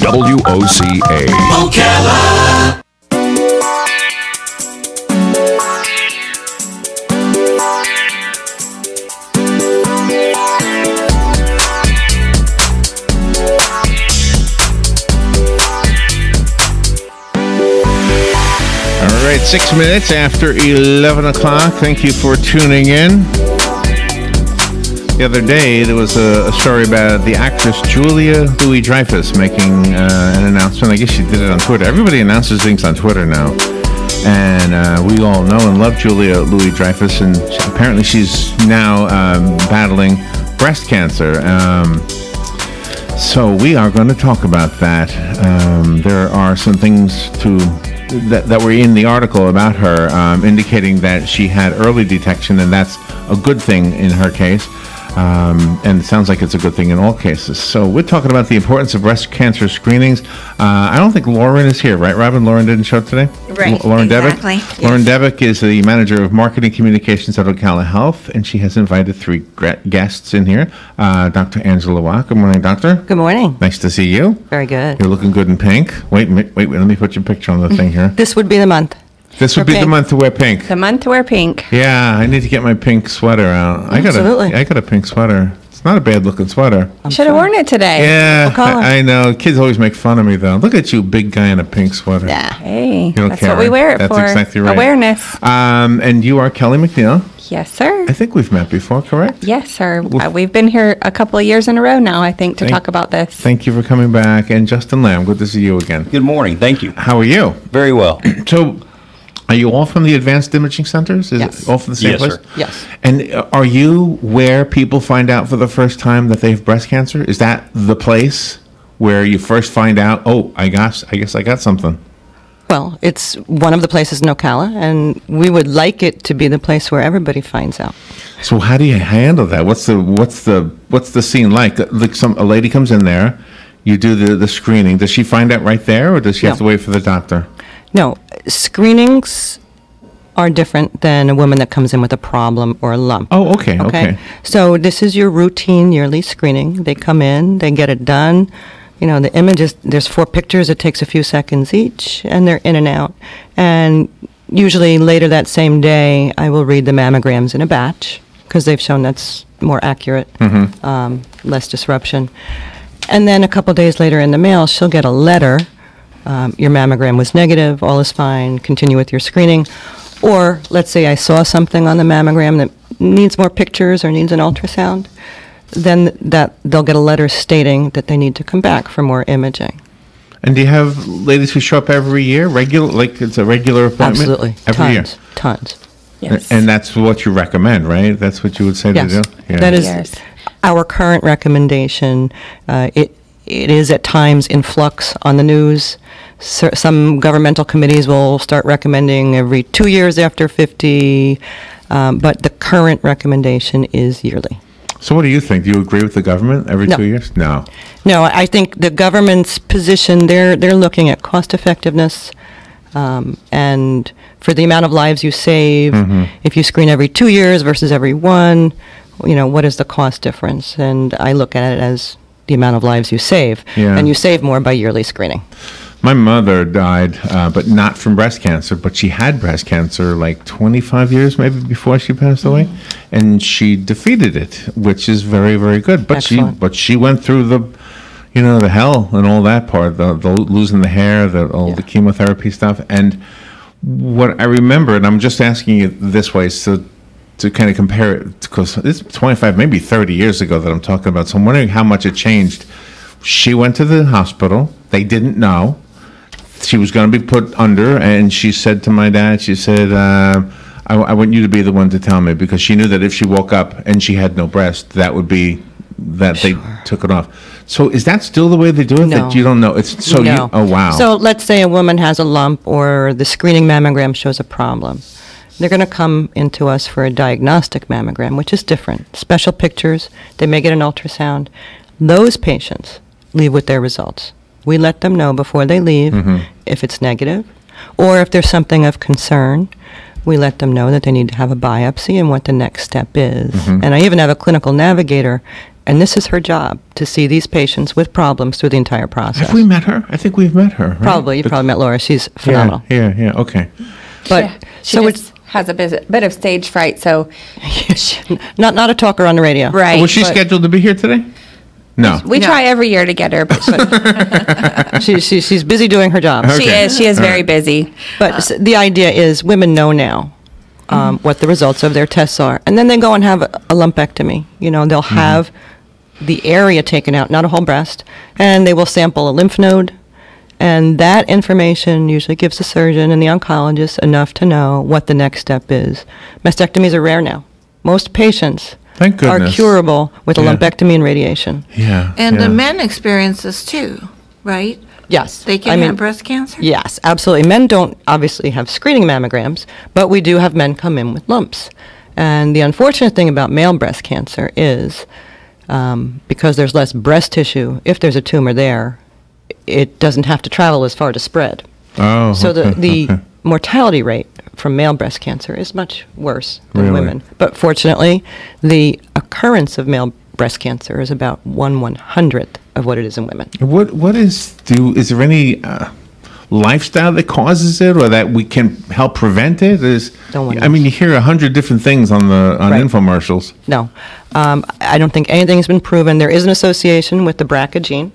WOCA. Ocala. All right, six minutes after 11 o'clock. Thank you for tuning in. The other day, there was a, a story about the actress Julia Louis Dreyfus making uh, an announcement. I guess she did it on Twitter. Everybody announces things on Twitter now. And uh, we all know and love Julia Louis Dreyfus, and she- apparently she's now um, battling breast cancer. Um, so we are going to talk about that. Um, there are some things to that, that were in the article about her, um, indicating that she had early detection, and that's a good thing in her case. Um, and it sounds like it's a good thing in all cases. So we're talking about the importance of breast cancer screenings. Uh, I don't think Lauren is here, right? Robin, Lauren didn't show up today. Right, Lauren exactly, Devick. Lauren Devick is the manager of marketing communications at Ocala Health, and she has invited three gre- guests in here. Uh, Dr. Angela Watt. Good morning, doctor. Good morning. Nice to see you. Very good. You're looking good in pink. Wait, wait, wait. Let me put your picture on the thing here. This would be the month. This would For be the month to wear pink. The month to wear pink. Yeah, I need to get my pink sweater out. I got Absolutely. a, I got a pink sweater. It's not a bad looking sweater. Should have worn it today. Yeah, What color? I, I know. Kids always make fun of me though. Look at you, big guy in a pink sweater. Yeah. Hey, You don't that's care. what we wear it That's for. exactly right. Awareness. Um, and you are Kelly McNeil. Yes, sir. I think we've met before, correct? Yes, sir. Uh, we've been here a couple of years in a row now, I think, to Thank- talk about this. Thank you for coming back. And Justin Lamb, good to see you again. Good morning. Thank you. How are you? Very well. So, are you all from the advanced imaging centers? Is Yes. it all from the same Yes, place? sir. Yes. And uh, are you where people find out for the first time that they have breast cancer? Is that the place where you first find out? Oh, I guess I guess I got something. Well, it's one of the places in Ocala, and we would like it to be the place where everybody finds out. So how do you handle that? What's the what's the what's the scene like? Like some a lady comes in there, you do the the screening. Does she find out right there, or does she have to wait for the doctor? No, screenings are different than a woman that comes in with a problem or a lump. Oh, okay, okay. So this is your routine yearly screening. They come in, they get it done. You know, the images, there's four pictures, it takes a few seconds each, and they're in and out. And usually later that same day, I will read the mammograms in a batch because they've shown that's more accurate, um, less disruption. And then a couple days later in the mail, she'll get a letter. Um, your mammogram was negative, all is fine, continue with your screening. Or let's say I saw something on the mammogram that needs more pictures or needs an ultrasound, then that they'll get a letter stating that they need to come back for more imaging. And do you have ladies who show up every year, regular, like it's a regular appointment? Absolutely, every tons, year. tons. Yes. And that's what you recommend, right? That's what you would say Yes, to do. Yeah. that is Yes. our current recommendation. Uh, it it is at times in flux on the news. Cer- Some governmental committees will start recommending every two years after 50, um, but the current recommendation is yearly. So what do you think? Do you agree with the government every No. two years? No. No, I think the government's position, they're, they're looking at cost effectiveness, um, and for the amount of lives you save, if you screen every two years versus every one, you know, what is the cost difference? And I look at it as the amount of lives you save. Yeah. And you save more by yearly screening. My mother died, uh, but not from breast cancer, but she had breast cancer like 25 years maybe before she passed away, Mm-hmm. and she defeated it, which is very, very good. But Excellent. she, but she went through the, you know, the hell and all that part, the, the losing the hair, the all the chemotherapy stuff, and what I remember, and I'm just asking you this way, so to kind of compare it, because it's 25, maybe 30 years ago that I'm talking about. So I'm wondering how much it changed. She went to the hospital. They didn't know she was going to be put under, and she said to my dad, she said, uh, I, I want you to be the one to tell me because she knew that if she woke up and she had no breast, that would be that they took it off. So is that still the way they do it? No. That you don't know? It's so no. you. Oh wow. So let's say a woman has a lump or the screening mammogram shows a problem. They're going to come into us for a diagnostic mammogram, which is different. Special pictures, they may get an ultrasound. Those patients leave with their results. We let them know before they leave mm-hmm. if it's negative, or if there's something of concern, we let them know that they need to have a biopsy and what the next step is. Mm-hmm. And I even have a clinical navigator And this is her job, to see these patients with problems through the entire process. Have we met her? I think we've met her. right? Probably, you But- probably met Laura. She's Yeah, phenomenal. Yeah, yeah, okay. But she, she so just has a bit, bit of stage fright. So not not a talker on the radio. right. Was she but scheduled to be here today? No. We No. try every year to get her, but she, She, she, she's busy doing her job. Okay. she is. She is All very right. busy. But s- the idea is women know now um, Mm-hmm. what the results of their tests are. And then they go and have a, a lumpectomy. You know, they'll have the area taken out, not a whole breast, and they will sample a lymph node. And that information usually gives the surgeon and the oncologist enough to know what the next step is. Mastectomies are rare now. Most patients Thank are curable with a Yeah. lumpectomy and radiation. Yeah. And yeah. the men experience this too, right? Yes. They can I mean, have breast cancer? Yes, absolutely. Men don't obviously have screening mammograms, but we do have men come in with lumps. And the unfortunate thing about male breast cancer is um, because there's less breast tissue, if there's a tumor there, it doesn't have to travel as far to spread. Oh, so the, okay, the okay. mortality rate from male breast cancer is much worse than Really? women. But fortunately, the occurrence of male breast cancer is about one one hundredth of what it is in women. What what is do is there any uh, lifestyle that causes it or that we can help prevent it? Is No I mean you hear a hundred different things on the on Right. infomercials. No, um, I don't think anything's been proven. There is an association with the BRCA gene,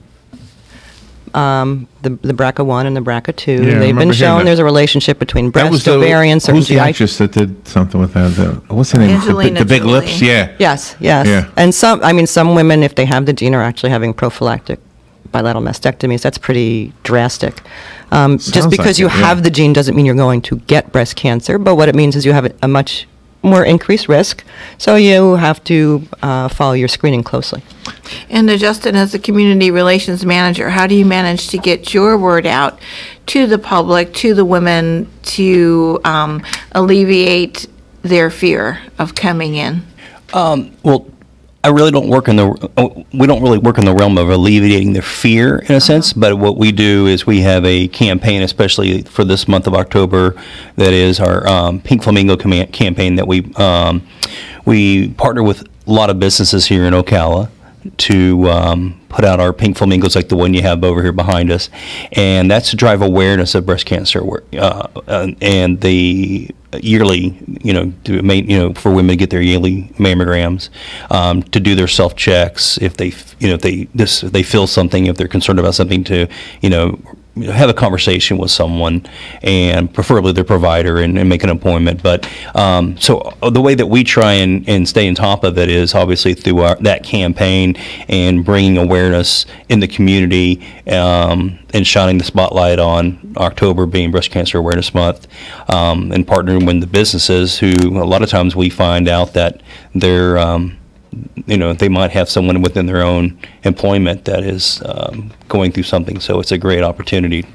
um, the the BRCA1 and the BRCA2. Yeah, They've been shown that. there's a relationship between breast, the ovarian, certain who's the GI. actress that did something with that? The, what's her name? The, Angelina the big Jolie. lips. Yeah. Yes, yes. Yeah. And some, I mean, some women, if they have the gene, are actually having prophylactic bilateral mastectomies. That's pretty drastic. Um, just because like you it, yeah. have the gene doesn't mean you're going to get breast cancer, but what it means is you have a, a much more increased risk, so you have to uh, follow your screening closely. And uh, Justin, as a community relations manager, how do you manage to get your word out to the public, to the women, to um, alleviate their fear of coming in? Um, well, I really don't work in the. uh, We don't really work in the realm of alleviating their fear in a sense. But what we do is we have a campaign, especially for this month of October, that is our um, Pink Flamingo campaign that we um, we partner with a lot of businesses here in Ocala to um, put out our pink flamingos like the one you have over here behind us, and that's to drive awareness of breast cancer wor- uh, and- the yearly, you know, to main, you know, for women to get their yearly mammograms, um, to do their self checks if they, you know, if they this if they feel something, if they're concerned about something, to you know. Have a conversation with someone, and preferably their provider, and, and make an appointment. But um, so uh, the way that we try and, and stay on top of it is obviously through our, that campaign and bringing awareness in the community um, and shining the spotlight on October being Breast Cancer Awareness Month, um, and partnering with the businesses who a lot of times we find out that they're um, you know, they might have someone within their own employment that is um, going through something. So it's a great opportunity.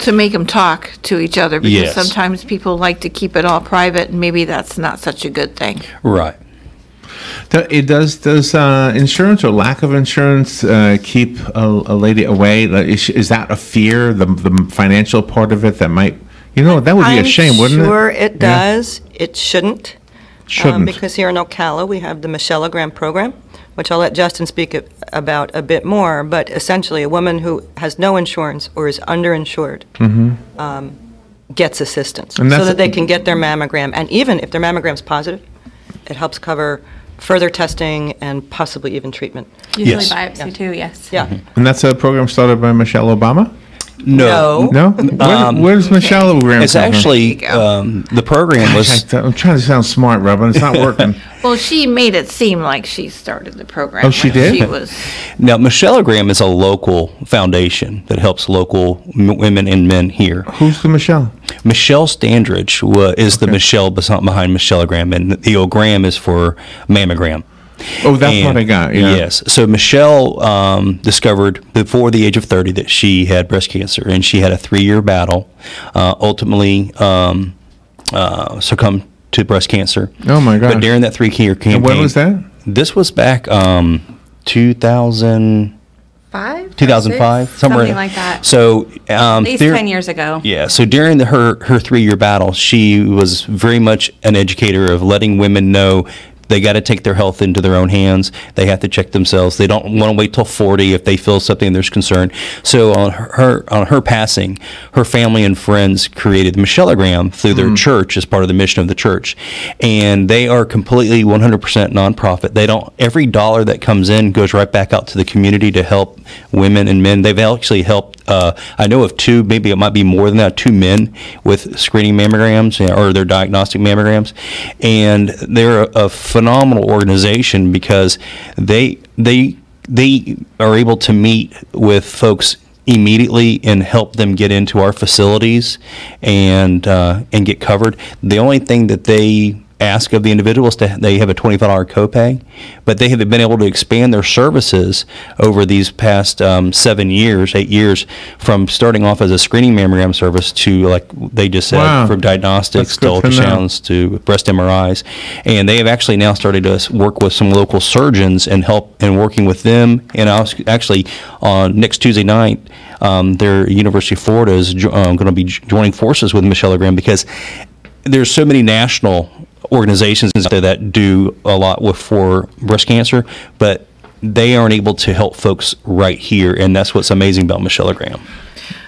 To make them talk to each other, because Yes. sometimes people like to keep it all private, and maybe that's not such a good thing. Right. It does does uh, insurance or lack of insurance uh, keep a, a lady away? Is, is that a fear? The the financial part of it that might you know that would be a I'm shame, wouldn't it? sure it Yeah. does. It shouldn't. Um, Shouldn't. because here in Ocala, we have the Michellogram program, which I'll let Justin speak a- about a bit more, but essentially, a woman who has no insurance or is underinsured um, gets assistance, Mm-hmm. And so that's- that they can get their mammogram, and even if their mammogram's positive, it helps cover further testing and possibly even treatment. Usually Yes. biopsy too. Yes. Yeah. And that's a program started by Michelle Obama. No. No, Where, where's Michelle Obama? Um, It's actually There you um, the program was. I, am trying to sound smart, Robin. It's not working. Well, she made it seem like she started the program. Oh, she when did? She was. Now, Michellogram is a local foundation that helps local m- women and men here. Who's the Michelle? Michelle Standridge wa- is the Michelle bes- behind Michellogram, and the Ogram is for mammogram. Oh, that's And- what I got. Yeah. Yes. So Michelle um, discovered before the age of 30 that she had breast cancer, and she had a three-year battle. Uh, ultimately, um, uh, succumbed to breast cancer. Oh, my God! But during that three-year campaign, when was that? This was back um, 2000. Five. 2005, Six? somewhere Something like that. So, um, At least there- ten years ago. yeah. So during the, her her three year battle, she was very much an educator of letting women know they got to take their health into their own hands. They have to check themselves. They don't want to wait till 40 if they feel something there's concern. So on her on her passing, her family and friends created the Michelleogram through their mm-hmm. church as part of the mission of the church, and they are completely 100% nonprofit. They don't every dollar that comes in goes right back out to the community to help women and men. They've actually helped. Uh, I know of two, maybe it might be more than that, two men with screening mammograms know, or their diagnostic mammograms, and they're a, a phenomenal organization because they they they are able to meet with folks immediately and help them get into our facilities and uh, and get covered. The only thing that they ask of the individuals to they have a $25 copay, but they have been able to expand their services over these past um, seven years, eight years, from starting off as a screening mammogram service to like they just said, Wow. from diagnostics to good to know. ultrasounds to breast MRIs, and they have actually now started to work with some local surgeons and help and working with them. And I was actually on next Tuesday night, um, their University of Florida is um, going to be joining forces with Michelleogram because there's so many national organizations out there that do a lot with for breast cancer, but they aren't able to help folks right here, and that's what's amazing about Michellogram.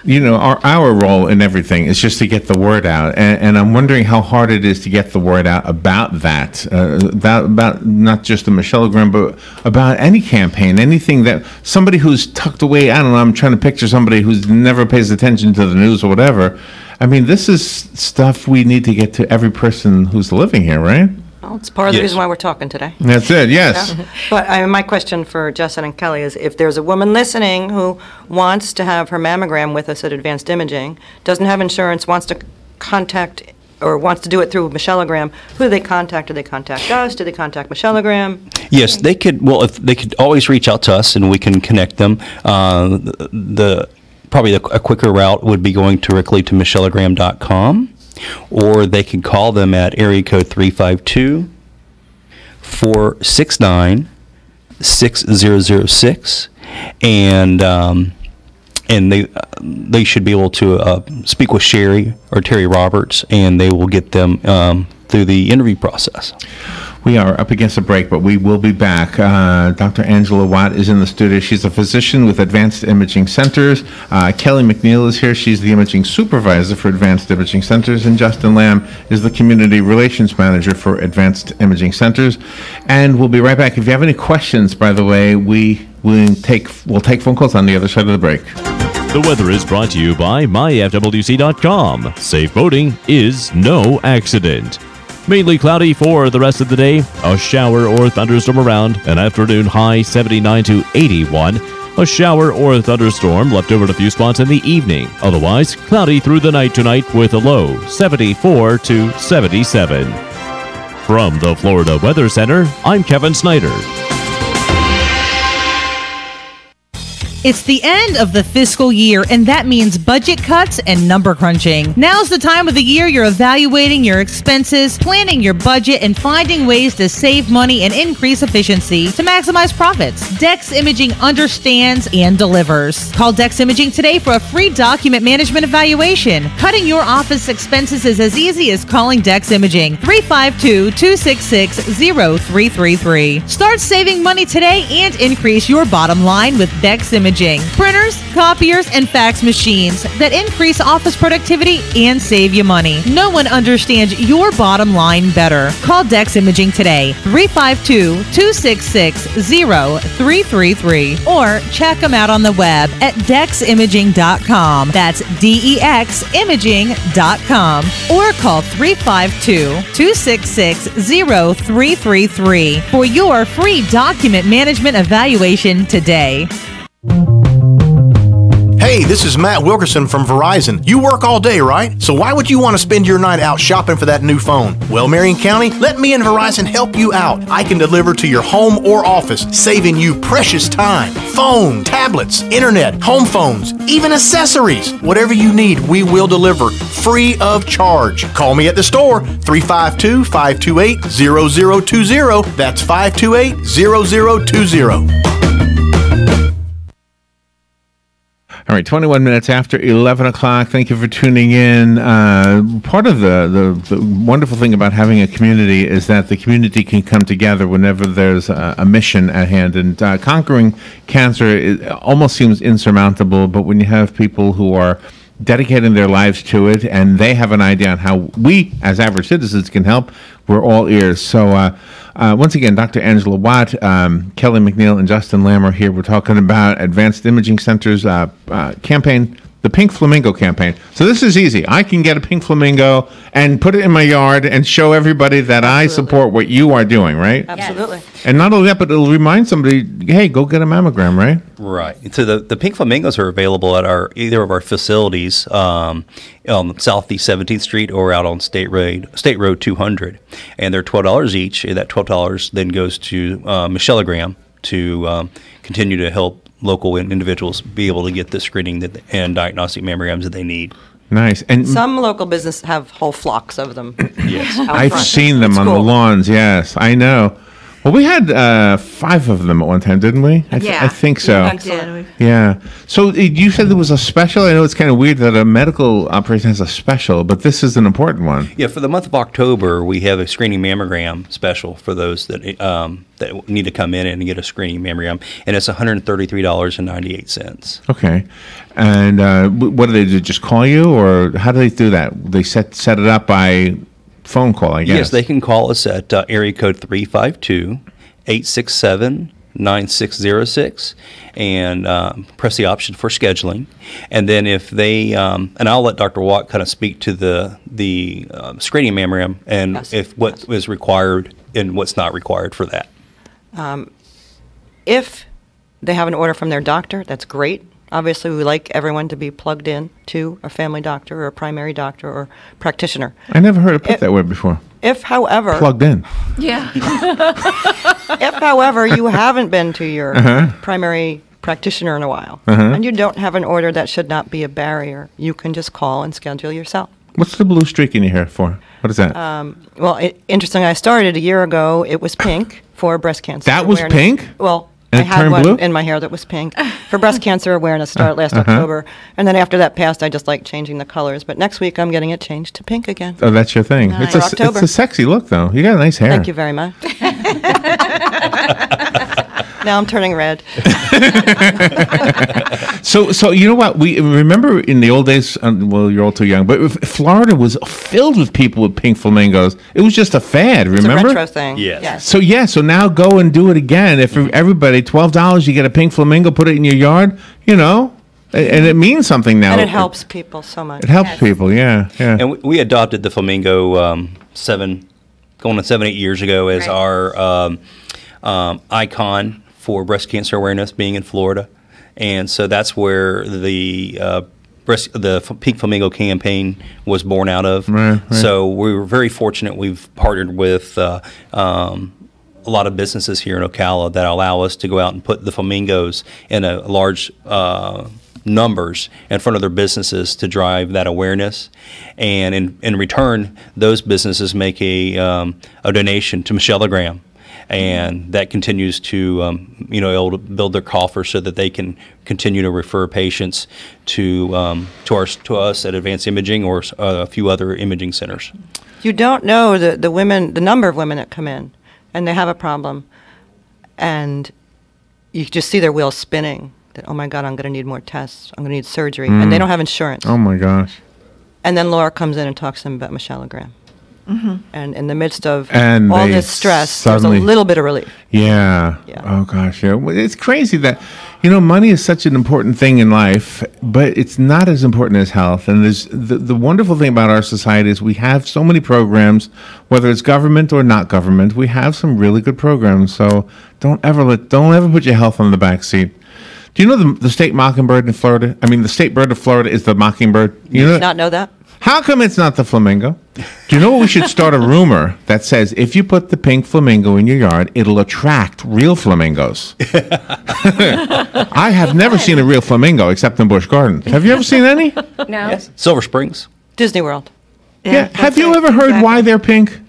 you know, our, our role in everything is just to get the word out. And, and I'm wondering how hard it is to get the word out about that, uh, about, about not just the Michellogram, but about any campaign, anything that somebody who's tucked away, I don't know, I'm trying to picture somebody who's never pays attention to the news or whatever. I mean, this is stuff we need to get to every person who's living here, right? Well, it's part of the Yes. reason why we're talking today. That's it, yes. But I, my question for Justin and Kelly is, if there's a woman listening who wants to have her mammogram with us at Advanced Imaging, doesn't have insurance, wants to contact, or wants to do it through Michelleogram, who do they contact? Do they contact us? Do they contact Michelleogram? Yes, they could. Well, if they could always reach out to us, and we can connect them. Uh, the, the probably the, a quicker route would be going directly to michelleogram.com, or they could call them at area code 352 469 6006, and um, and they they should be able to uh, speak with Sherry or Terry Roberts, and they will get them um, through the interview process. We are up against a break, but we will be back. Uh, Dr. Angela Watt is in the studio. She's a physician with Advanced Imaging Centers. Uh, Kelly McNeil is here. She's the imaging supervisor for Advanced Imaging Centers. And Justin Lamb is the community relations manager for Advanced Imaging Centers. And we'll be right back. If you have any questions, by the way, we will take, we'll take phone calls on the other side of the break. The weather is brought to you by myfwc.com. Safe boating is no accident. Mainly cloudy for the rest of the day. A shower or thunderstorm around. An afternoon high 79 to 81. A shower or a thunderstorm left over in a few spots in the evening. Otherwise, cloudy through the night tonight with a low 74 to 77. From the Florida Weather Center, I'm Kevin Snyder. It's the end of the fiscal year, and that means budget cuts and number crunching. Now's the time of the year you're evaluating your expenses, planning your budget, and finding ways to save money and increase efficiency to maximize profits. Dex Imaging understands and delivers. Call Dex Imaging today for a free document management evaluation. Cutting your office expenses is as easy as calling Dex Imaging 352 266 0333. Start saving money today and increase your bottom line with Dex Imaging. Printers, copiers, and fax machines that increase office productivity and save you money. No one understands your bottom line better. Call Dex Imaging today 352 266 0333 or check them out on the web at deximaging.com. That's D E X imaging.com or call 352 266 0333 for your free document management evaluation today. Hey, this is Matt Wilkerson from Verizon. You work all day, right? So why would you want to spend your night out shopping for that new phone? Well, Marion County, let me and Verizon help you out. I can deliver to your home or office, saving you precious time. Phone, tablets, internet, home phones, even accessories. Whatever you need, we will deliver free of charge. Call me at the store 352 528 0020. That's 528 0020. All right, 21 minutes after 11 o'clock. Thank you for tuning in. Uh, part of the, the, the wonderful thing about having a community is that the community can come together whenever there's a, a mission at hand. And uh, conquering cancer almost seems insurmountable, but when you have people who are dedicating their lives to it and they have an idea on how we, as average citizens, can help, we're all ears. So, uh, uh, once again, Dr. Angela Watt, um, Kelly McNeil, and Justin Lamb are here. We're talking about Advanced Imaging Center's uh, uh, campaign, the Pink Flamingo campaign. So this is easy. I can get a pink flamingo and put it in my yard and show everybody that I support what you are doing, right? Absolutely. And not only that, but it'll remind somebody, hey, go get a mammogram, right? Right. So the, the pink flamingos are available at our either of our facilities um, on Southeast 17th Street or out on State Road State Road 200, and they're twelve dollars each. And that twelve dollars then goes to uh, Michellegram to um, continue to help local individuals be able to get the screening that, and diagnostic mammograms that they need. Nice. And Some local business have whole flocks of them. Yes. I've front. seen them It's on the lawns. Yes, I know. Well, we had uh, five of them at one time, didn't we? I, th- Yeah. I think so. Excellent. Yeah. So uh, you said there was a special. I know it's kind of weird that a medical operation has a special, but this is an important one. Yeah, for the month of October, we have a screening mammogram special for those that um, that need to come in and get a screening mammogram, and it's one hundred thirty-three dollars and ninety-eight cents. Okay. And uh, what do they do? Just call you, or how do they do that? They set set it up by phone call, I guess. Yes, they can call us at uh, area code 352 867 9606 and uh, press the option for scheduling. And then if they, um, and I'll let Dr. Watt kind of speak to the, the uh, screening mammogram and Yes, if what is required and what's not required for that. If they have an order from their doctor, that's great. Obviously, we like everyone to be plugged in to a family doctor or a primary doctor or practitioner. I never heard it put It- that way before. If, however, Plugged in. Yeah. if, however, you haven't been to your Uh-huh. primary practitioner in a while, and you don't have an order, that should not be a barrier. You can just call and schedule yourself. What's the blue streak in your hair for? What is that? Um, well, it, interesting. I started a year ago. It was pink for breast cancer. That was awareness. pink? Well, And I had one blue? in my hair that was pink for breast cancer awareness. Started last Uh-huh. October, and then after that passed, I just like changing the colors. But next week, I'm getting it changed to pink again. oh, that's your thing. It's a, it's a sexy look, though. You got a nice hair. Thank you very much. now I'm turning red. So, so you know what? We remember in the old days. Um, well, you're all too young, but Florida was filled with people with pink flamingos. It was just a fad. It's Remember? a retro thing. Yes. Yes. So yeah, so now go and do it again. If everybody twelve dollars, you get a pink flamingo, put it in your yard. You know, and it means something now. And it helps people so much. It helps people. Yeah, yeah. And we, we adopted the flamingo um, seven, going on seven, eight years ago as Right. our um, um, icon for breast cancer awareness, being in Florida, and so that's where the uh, breast, the Pink Flamingo campaign was born out of. Right, right. So we were very fortunate. We've partnered with. Uh, um, a lot of businesses here in Ocala that allow us to go out and put the flamingos in a large uh, numbers in front of their businesses to drive that awareness. And in, in return, those businesses make a, um, a donation to Michellegram. And that continues to, um, you know, able to build their coffers so that they can continue to refer patients to um, to our to us at Advanced Imaging or uh, a few other imaging centers. You don't know the, the women, the number of women that come in and they have a problem, and you just see their wheels spinning. That oh my God, I'm going to need more tests. I'm going to need surgery, and they don't have insurance. oh my gosh. And then Laura comes in and talks to them about Michellegram. And in the midst of And all this stress, suddenly- there's a little bit of relief. Yeah. Yeah. Oh gosh, yeah. Well, It's crazy that you know money is such an important thing in life, but it's not as important as health. And there's the the wonderful thing about our society is we have so many programs, whether it's government or not government. We have some really good programs. So don't ever let don't ever put your health on the back seat. Do you know the, the state mockingbird in Florida? I mean, the state bird of Florida is the mockingbird. You know, Did not know that? how come it's not the flamingo? Do you know what we should start a rumor that says if you put the pink flamingo in your yard, it'll attract real flamingos? I have never seen a real flamingo except in Busch Gardens. Have you ever seen any? No. Yes. Silver Springs. Disney World. Yeah. Have you it. ever heard why they're pink?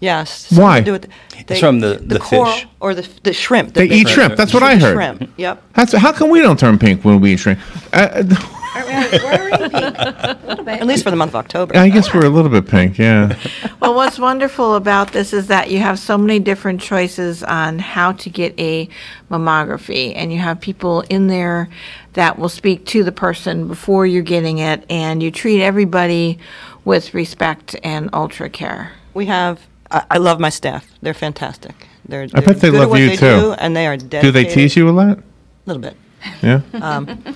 Yes. something to Why? do with they- from the- the coral fish. or the the shrimp. that They eat shrimp. That's what I heard. Shrimp. Yep. That's how come we don't turn pink when we eat shrimp? Uh, At least for the month of October. I guess we're a little bit pink. Yeah. Well, what's wonderful about this is that you have so many different choices on how to get a mammography, and you have people in there that will speak to the person before you're getting it, and you treat everybody with respect and ultra care. We have. I, I love my staff. They're fantastic. They're. I they're bet they good at love what you they too. Do, and they are dedicated. Do they tease you a lot? A little bit. Yeah. Um,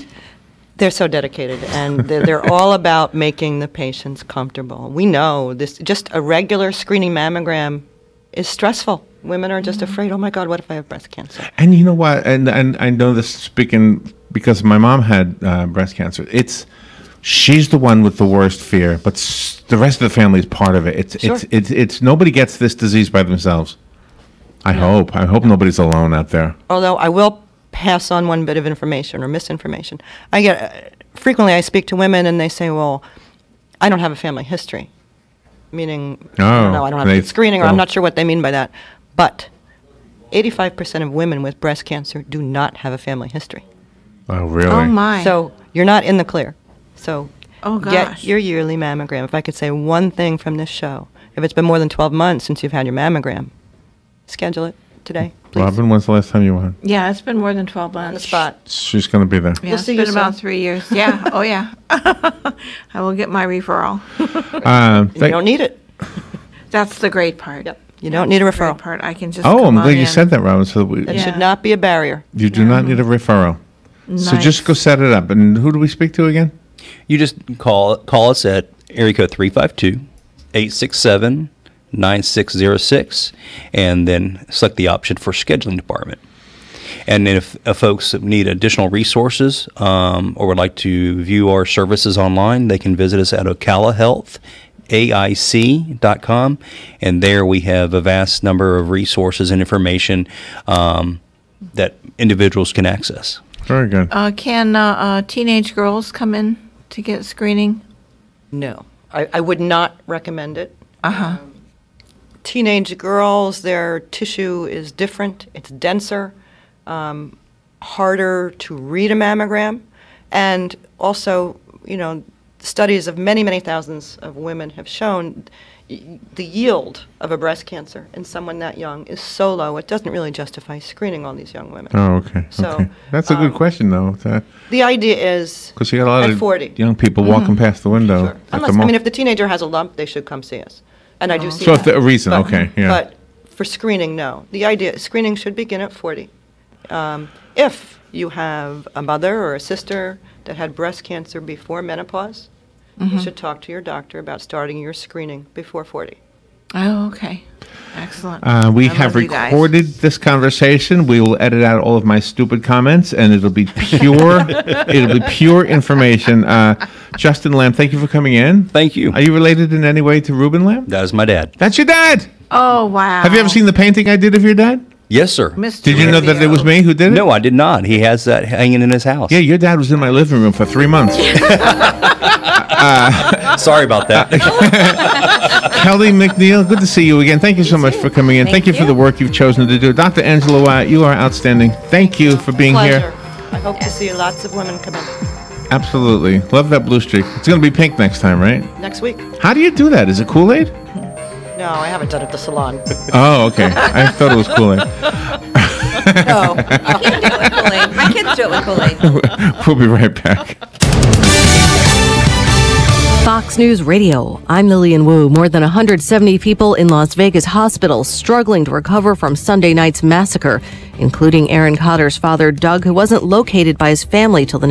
They're so dedicated, and they're, they're all about making the patients comfortable. We know this. Just a regular screening mammogram is stressful. Women are just Mm-hmm. afraid. Oh my God, what if I have breast cancer? And you know what? And and I know this speaking because my mom had uh, breast cancer. It's she's the one with the worst fear, but s- the rest of the family is part of it. It's it's Sure. it's it's nobody gets this disease by themselves. I hope. I hope nobody's alone out there. Although I will pass on one bit of information or misinformation. I get uh, frequently I speak to women and they say, "Well, I don't have a family history," meaning I Oh, don't know, I don't have they screening, or I'm don't- sure what they mean by that. But 85% of women with breast cancer do not have a family history. Oh really? Oh my! So you're not in the clear. So Oh, get your yearly mammogram. If I could say one thing from this show, if it's been more than 12 months since you've had your mammogram, schedule it today, please. Robin, when's the last time you went? yeah, it's been more than twelve months. On the spot. She's going to be there. Yeah, We'll it's see been you about soon. three years. Yeah. Oh yeah. I will get my referral. Um, You thank- don't need it. That's the great part. Yep. You don't need a the great referral. Part I can just. oh, come I'm glad on you in. said that, Robin. So that we, That Yeah. should not be a barrier. you do not need a referral. So just go set it up. And who do we speak to again? You just call call us at area code 352 867 9606 and then select the option for scheduling department. And then if, if folks need additional resources um, or would like to view our services online, they can visit us at Ocala Health. AIC.com, and there we have a vast number of resources and information um, that individuals can access. Very good. Uh, can uh, uh, teenage girls come in to get screening? No. I, I would not recommend it. Uh huh. Teenage girls, their tissue is different, it's denser, um, harder to read a mammogram, and also, you know, studies of many, many thousands of women have shown the yield of a breast cancer in someone that young is so low, it doesn't really justify screening all these young women. Oh, okay. So, okay. That's a good um, question, though. Because The idea is because you got a lot of 40. young people walking past the window. Sure. Unless, the I mean, if the teenager has a lump, they should come see us. And I do see So if that. the- a reason, But- okay, yeah. But for screening, no. The idea, screening should begin at 40. Um, If you have a mother or a sister that had breast cancer before menopause, you should talk to your doctor about starting your screening before 40. Oh, okay. Excellent. Uh, we I have love you guys. recorded this conversation. We will edit out all of my stupid comments, and it'll be pure. it'll be pure information. Uh, Justin Lamb, thank you for coming in. Thank you. Are you related in any way to Ruben Lamb? That is my dad. That's your dad. Oh wow. Have you ever seen the painting I did of your dad? Yes, sir. Mr. Did you know that it was me who did it? No, I did not. He has that hanging in his house. Yeah, your dad was in my living room for three months. Uh, sorry about that. Kelly McNeil, good to see you again. Thank you so much for coming in. Thank, you for the work you've chosen to do. Dr. Angela Wyatt, you are outstanding. Thank you for being Pleasure. here. I hope to see lots of women come in Absolutely. Love that blue streak. It's going to be pink next time, right? next week. How do you do that? Is it Kool Aid? No, I haven't done it at the salon. Oh, okay. I thought it was Kool Aid. No. I can't do it with Kool-Aid. My kids do it with Kool-Aid. We'll be right back. Fox News Radio. I'm Lillian Wu. More than 170 people in Las Vegas hospitals struggling to recover from Sunday night's massacre, including Aaron Cotter's father, Doug, who wasn't located by his family till the next